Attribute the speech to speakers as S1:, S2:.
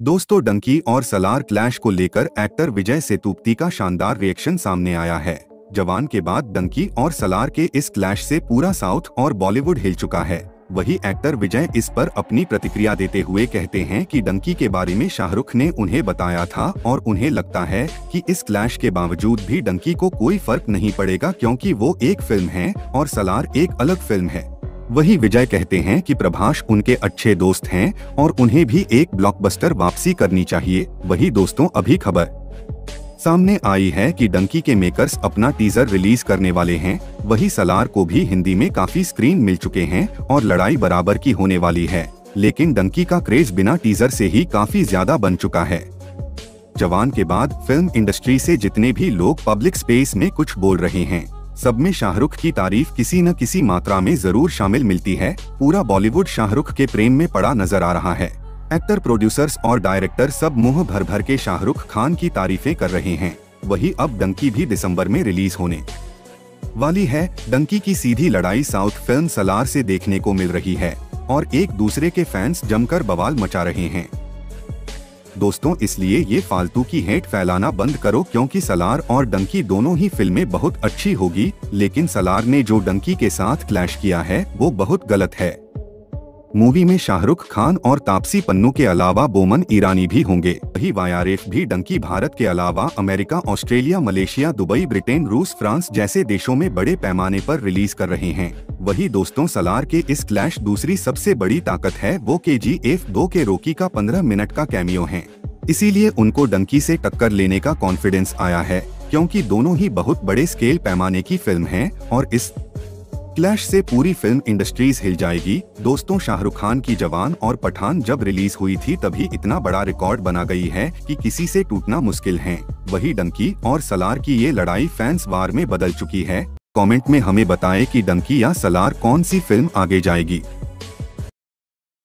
S1: दोस्तों, डंकी और सलार क्लैश को लेकर एक्टर विजय सेतुपति का शानदार रिएक्शन सामने आया है। जवान के बाद डंकी और सलार के इस क्लैश से पूरा साउथ और बॉलीवुड हिल चुका है। वही एक्टर विजय इस पर अपनी प्रतिक्रिया देते हुए कहते हैं कि डंकी के बारे में शाहरुख ने उन्हें बताया था और उन्हें लगता है कि इस क्लैश के बावजूद भी डंकी को कोई फ़र्क नहीं पड़ेगा क्योंकि वो एक फ़िल्म है और सलार एक अलग फ़िल्म है। वही विजय कहते हैं कि प्रभाष उनके अच्छे दोस्त हैं और उन्हें भी एक ब्लॉकबस्टर वापसी करनी चाहिए। वही दोस्तों, अभी खबर। सामने आई है कि डंकी के मेकर्स अपना टीजर रिलीज़ करने वाले हैं। वही सलार को भी हिंदी में काफ़ी स्क्रीन मिल चुके हैं और लड़ाई बराबर की होने वाली है। लेकिन डंकी का क्रेज बिना टीजर से ही काफ़ी ज़्यादा बन चुका है। जवान के बाद फ़िल्म इंडस्ट्री से जितने भी लोग पब्लिक स्पेस में कुछ बोल रहे हैं। सब में शाहरुख की तारीफ़ किसी न किसी मात्रा में ज़रूर शामिल मिलती है। पूरा बॉलीवुड शाहरुख के प्रेम में पड़ा नज़र आ रहा है। एक्टर, प्रोड्यूसर्स और डायरेक्टर सब मुँह भर भर के शाहरुख खान की तारीफें कर रहे हैं। वही अब डंकी भी दिसंबर में रिलीज़ होने वाली है। डंकी की सीधी लड़ाई साउथ फ़िल्म सलार से देखने को मिल रही है और एक दूसरे के फैंस जमकर बवाल मचा रहे हैं। दोस्तों, इसलिए ये फालतू की हेट फैलाना बंद करो क्योंकि सलार और डंकी दोनों ही फ़िल्में बहुत अच्छी होगी, लेकिन सलार ने जो डंकी के साथ क्लैश किया है, वो बहुत गलत है। मूवी में शाहरुख खान और तापसी पन्नू के अलावा बोमन ईरानी भी होंगे। वही वायारेफ भी डंकी भारत के अलावा America, Australia, Malaysia, Dubai, Britain, रूस, फ्रांस जैसे देशों में बड़े पैमाने पर रिलीज़ कर रहे हैं। वही दोस्तों सलार के इस क्लैश दूसरी सबसे बड़ी ताकत है वो के जी एफ़ दो के रोकी का पंद्रह मिनट का कैमियो है। इसीलिए उनको डंकी से टक्कर लेने का कॉन्फिडेंस आया है, क्योंकि दोनों ही बहुत बड़े स्केल पैमाने की फ़िल्म है और इस क्लैश से पूरी फ़िल्म इंडस्ट्रीज़ हिल जाएगी। दोस्तों, शाहरुख खान की जवान और पठान जब रिलीज़ हुई थी, तभी इतना बड़ा रिकॉर्ड बना गई है कि किसी से टूटना मुश्किल है। वही डंकी और सलार की ये लड़ाई फैंस वार में बदल चुकी है। कमेंट में हमें बताएँ कि डंकी या सलार कौन सी फ़िल्म आगे जाएगी।